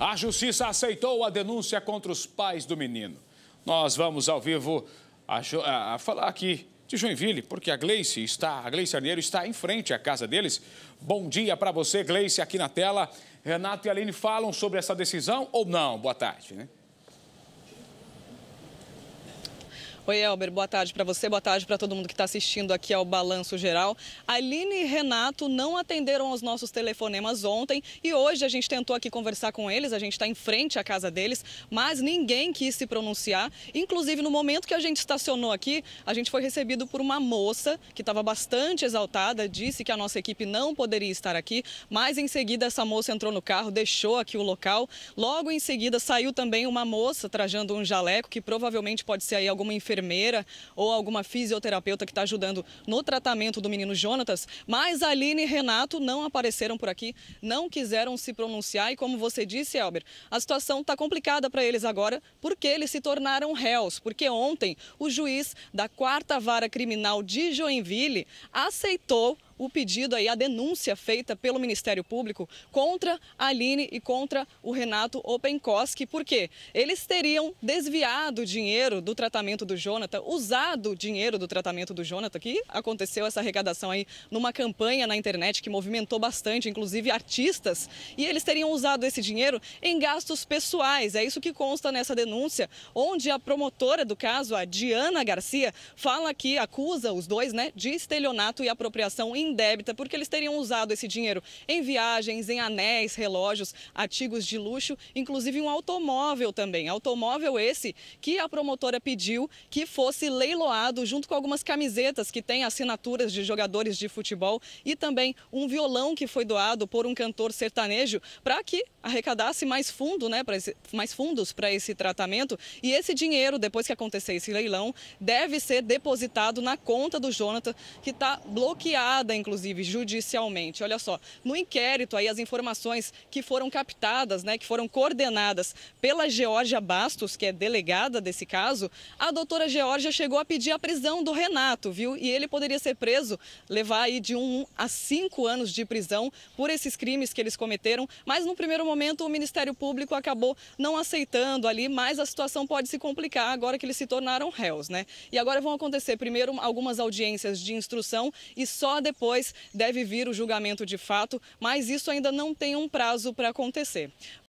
A justiça aceitou a denúncia contra os pais do menino. Nós vamos ao vivo a, a, a falar aqui de Joinville, porque a Gleice está, a Gleice Arneiro está em frente à casa deles. Bom dia para você, Gleice, aqui na tela. Renato e Aline falam sobre essa decisão ou não? Boa tarde, né? Oi, Elber, boa tarde para você, boa tarde para todo mundo que está assistindo aqui ao Balanço Geral. Aline e Renato não atenderam aos nossos telefonemas ontem e hoje a gente tentou aqui conversar com eles, a gente está em frente à casa deles, mas ninguém quis se pronunciar. Inclusive, no momento que a gente estacionou aqui, a gente foi recebido por uma moça que estava bastante exaltada, disse que a nossa equipe não poderia estar aqui, mas em seguida essa moça entrou no carro, deixou aqui o local. Logo em seguida saiu também uma moça trajando um jaleco, que provavelmente pode ser aí alguma enfermeira enfermeira ou alguma fisioterapeuta que está ajudando no tratamento do menino Jonatas, mas Aline e Renato não apareceram por aqui, não quiseram se pronunciar e como você disse, Elber, a situação está complicada para eles agora porque eles se tornaram réus, porque ontem o juiz da quarta vara criminal de Joinville aceitou o pedido aí, a denúncia feita pelo Ministério Público contra a Aline e contra o Renato Openkoski, porque eles teriam desviado dinheiro do tratamento do Jonathan, usado dinheiro do tratamento do Jonathan, que aconteceu essa arrecadação aí numa campanha na internet que movimentou bastante, inclusive artistas, e eles teriam usado esse dinheiro em gastos pessoais. É isso que consta nessa denúncia, onde a promotora do caso, a Diana Garcia, fala que acusa os dois, né, de estelionato e apropriação indébita, porque eles teriam usado esse dinheiro em viagens, em anéis, relógios, artigos de luxo, inclusive um automóvel também. Automóvel esse que a promotora pediu que fosse leiloado junto com algumas camisetas que têm assinaturas de jogadores de futebol e também um violão que foi doado por um cantor sertanejo para que arrecadasse mais fundo, né, esse, mais fundos para esse tratamento. E esse dinheiro, depois que acontecer esse leilão, deve ser depositado na conta do Jonathan, que está bloqueada, inclusive, judicialmente. Olha só, no inquérito aí as informações que foram captadas, né, que foram coordenadas pela Georgia Bastos, que é delegada desse caso, a doutora Georgia chegou a pedir a prisão do Renato, viu? E ele poderia ser preso, levar aí de um a cinco anos de prisão por esses crimes que eles cometeram, mas no primeiro momento o Ministério Público acabou não aceitando ali, mas a situação pode se complicar agora que eles se tornaram réus, né? E agora vão acontecer primeiro algumas audiências de instrução e só depois deve vir o julgamento de fato, mas isso ainda não tem um prazo para acontecer.